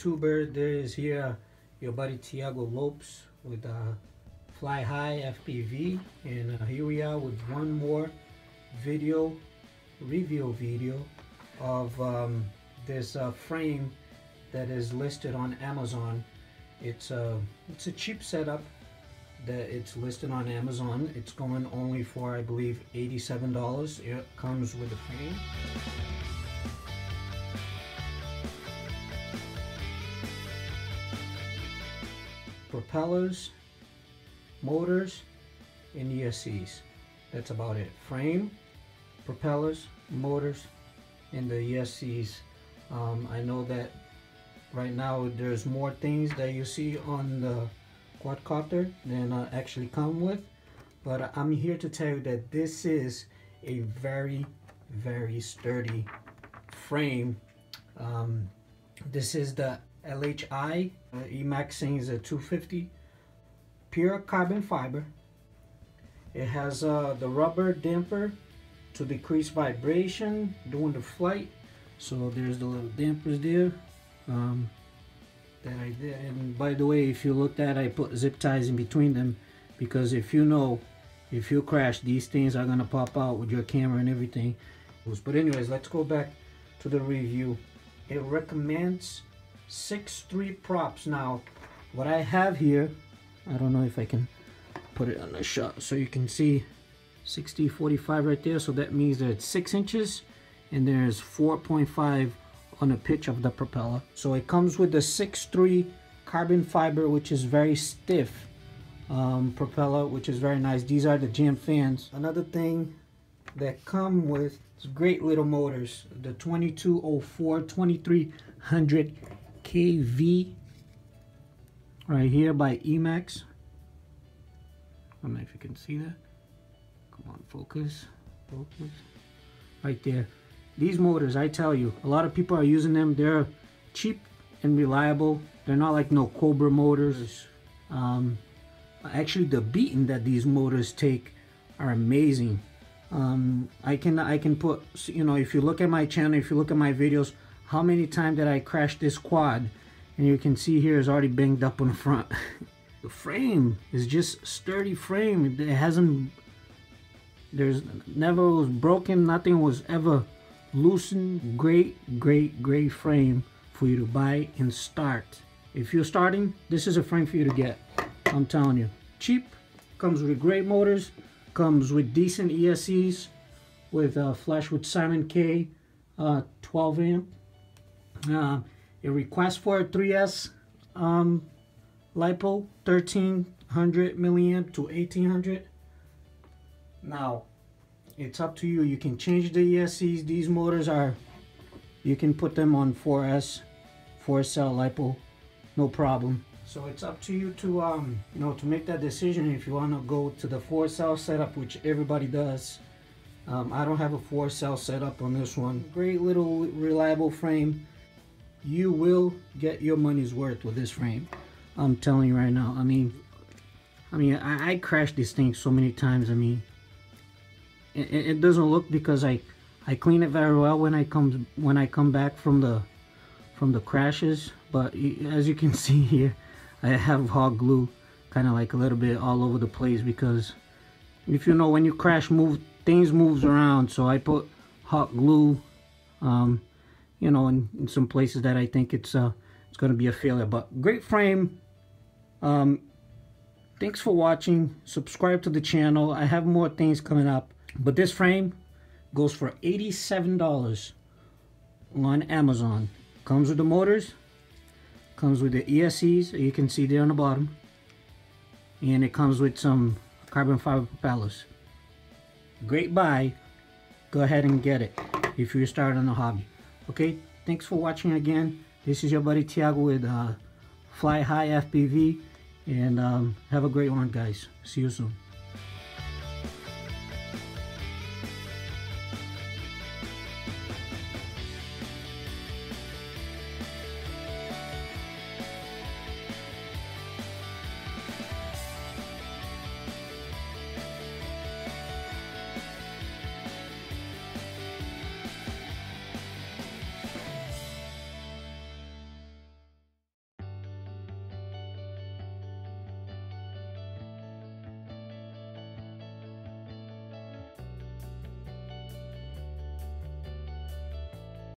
YouTuber. There is here your buddy Thiago Lopes with uh, Fly High FPV. And uh, here we are with one more video, review video of um, this uh, frame that is listed on Amazon. It's a, it's a cheap setup that it's listed on Amazon. It's going only for, I believe, $87. It comes with a frame. Propellers, motors, and ESCs. That's about it. Frame, propellers, motors, and the ESCs. Um, I know that right now there's more things that you see on the quadcopter than actually come with. But I'm here to tell you that this is a very, very sturdy frame. Um, this is the LHI uh, Emaxing is a 250 pure carbon fiber. It has uh, the rubber damper to decrease vibration during the flight. So there's the little dampers there. Um, that I did. And by the way, if you looked at, I put zip ties in between them because if you know, if you crash, these things are gonna pop out with your camera and everything. But anyways, let's go back to the review. It recommends six three props now. What I have here I don't know if I can put it on the shot so you can see 60 45 right there. So that means that it's six inches and there's 4.5 on the pitch of the propeller. So it comes with the 6.3 carbon fiber which is very stiff um, propeller which is very nice. These are the Gemfans. Another thing that come with great little motors the 2204 2300 KV right here by Emax. I don't know if you can see that. Come on, focus, focus. Right there. These motors, I tell you, a lot of people are using them. They're cheap and reliable. They're not like no Cobra motors. Um, actually, the beating that these motors take are amazing. Um, I can I can put you know if you look at my channel, if you look at my videos, how many times did I crash this quad? And you can see here it's already banged up on the front. The frame is just sturdy frame. It hasn't there's never was broken. Nothing was ever loosened. Great great great frame for you to buy and start. If you're starting this is a frame for you to get. I'm telling you. Cheap comes with great motors comes with decent ESCs with uh, flash with SimonK uh, 12 amp uh, a request for a 3S um, LiPo 1300 milliamp to 1800. Now, it's up to you. You can change the ESCs. These motors are, you can put them on 4S, 4 cell LiPo, no problem. So it's up to you to, um, you know, to make that decision if you want to go to the 4 cell setup, which everybody does. Um, I don't have a 4 cell setup on this one. Great little reliable frame you will get your money's worth with this frame. I'm telling you right now. I mean, I mean, I, I crashed this thing so many times. I mean, it, it doesn't look because I I clean it very well when I come when I come back from the from the crashes. But as you can see here, I have hot glue kind of like a little bit all over the place because if you know when you crash move things moves around so I put hot glue um, you know, in, in some places that I think it's uh, it's going to be a failure. But great frame. Um, thanks for watching. Subscribe to the channel. I have more things coming up. But this frame goes for $87 on Amazon. Comes with the motors. Comes with the ESCs. You can see there on the bottom. And it comes with some carbon fiber propellers. Great buy. Go ahead and get it if you're starting a hobby. Okay, thanks for watching again. This is your buddy Thiago with uh, Fly High FPV. And um, have a great one, guys. See you soon.